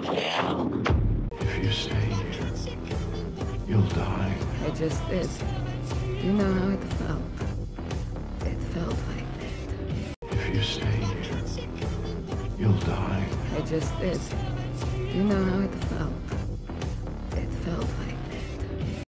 If you stay here, you'll die. I just did. You know how it felt. It felt like that. If you stay here, you'll die. I just did. You know how it felt.